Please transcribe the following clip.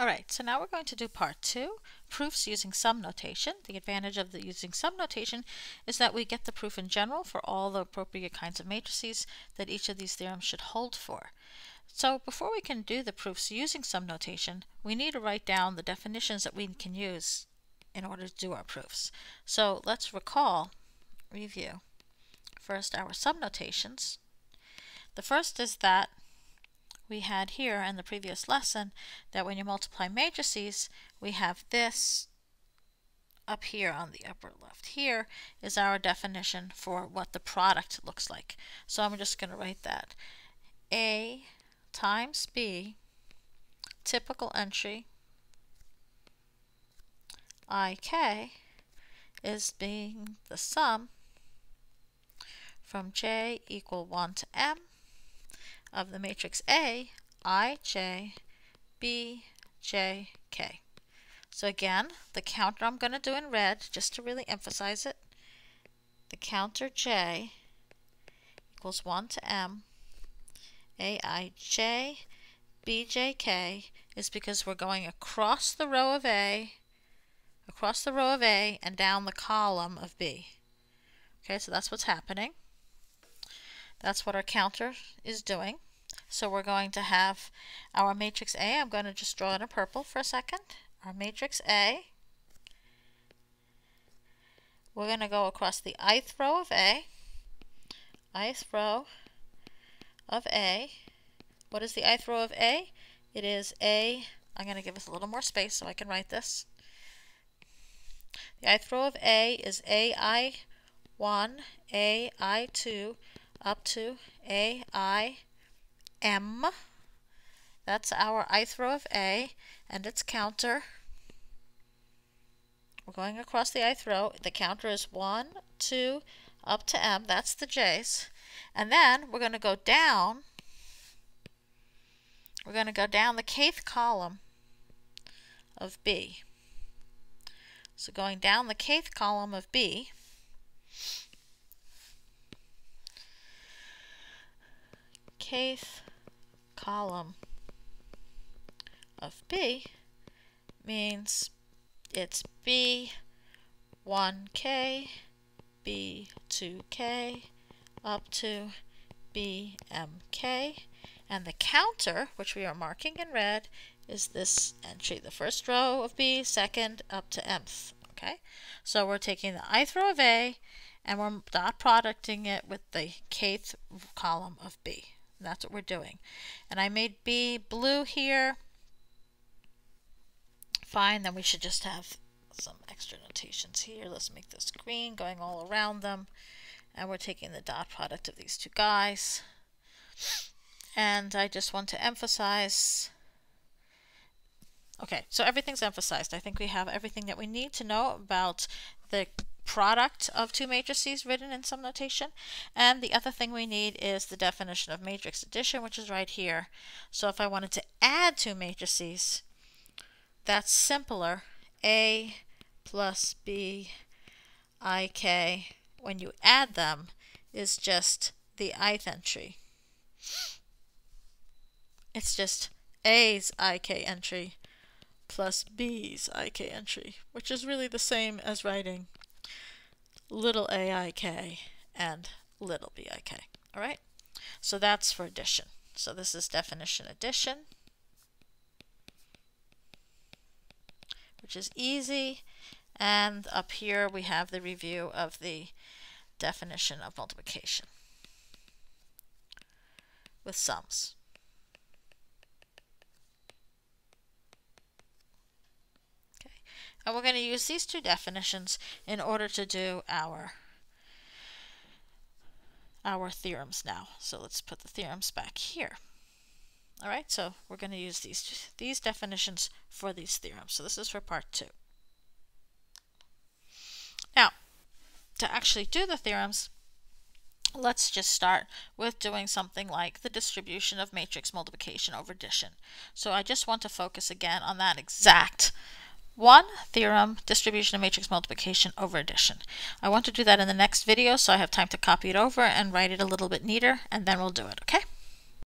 Alright, so now we're going to do part two, proofs using sum notation. The advantage of the using sum notation is that we get the proof in general for all the appropriate kinds of matrices that each of these theorems should hold for. So before we can do the proofs using sum notation, we need to write down the definitions that we can use in order to do our proofs. So let's recall, review, first our sum notations. The first is that we had here in the previous lesson that when you multiply matrices, we have this up here on the upper left here is our definition for what the product looks like. So I'm just going to write that. A times B, typical entry, IK is being the sum from J equal 1 to M of the matrix A, I, J, B, J, K. So again, the counter I'm going to do in red, just to really emphasize it. The counter J equals 1 to M. A, I, J, B, J, K is because we're going across the row of A, across the row of A, and down the column of B. Okay, so that's what's happening. That's what our counter is doing. So we're going to have our matrix A. I'm going to just draw it in purple for a second. Our matrix A. We're going to go across the ith row of A. ith row of A. What is the ith row of A? It is A. I'm going to give us a little more space so I can write this. The ith row of A is AI1, AI2, up to A, I, M. That's our ith row of A and its counter. We're going across the ith row. The counter is 1, 2, up to M. That's the J's. And then we're going to go down. We're going to go down the kth column of B. So going down the kth column of B, kth column of B means it's B1K, B2K, up to BMK. And the counter, which we are marking in red, is this entry, the first row of B, second up to mth. Okay, so we're taking the ith row of A and we're dot producting it with the kth column of B. That's what we're doing. And I made B blue here. Fine, then we should just have some extra notations here. Let's make this green going all around them. And we're taking the dot product of these two guys. And I just want to emphasize Okay, so everything's emphasized. I think we have everything that we need to know about the product of two matrices written in sum notation. And the other thing we need is the definition of matrix addition, which is right here. So if I wanted to add two matrices, that's simpler. A plus B, IK, when you add them, is just the ith entry. It's just A's IK entry plus B's IK entry, which is really the same as writing little aik and little bik. All right, so that's for addition. So this is definition addition, which is easy. And up here we have the review of the definition of multiplication with sums. And we're going to use these two definitions in order to do our our theorems now. So let's put the theorems back here. All right, so we're going to use these these definitions for these theorems. So this is for part two. Now, to actually do the theorems, let's just start with doing something like the distribution of matrix multiplication over addition. So I just want to focus again on that exact one theorem, distribution of matrix multiplication over addition. I want to do that in the next video so I have time to copy it over and write it a little bit neater and then we'll do it, okay?